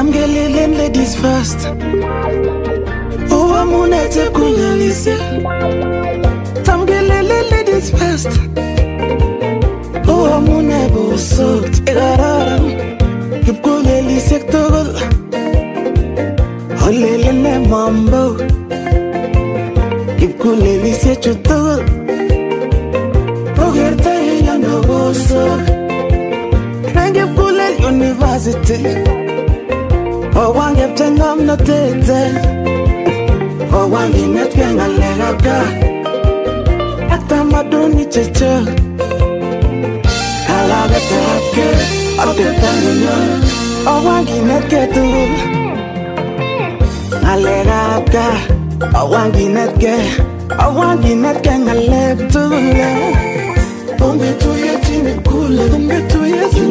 Tam kelelen ladies first. Oh amune chepkulelishe Tam kelelen ladies first. Oh amune bosok chekararan Kipkulelishek tugul Olelene mambo. Kipkulelishek chu tugul Okertoi ano bosok Eng kipkulel university Owan kepche ng'omnotet Owan kinetkei ng'alekab gaa Ak tamaduni chechok Kalagetab kei ak tetangunyo Owan kinetkei tugul Ng'alekab gaa Owan kinetkei Owan kinetkei ng'alek tugul Ongetuye chini kule Ongetuye chini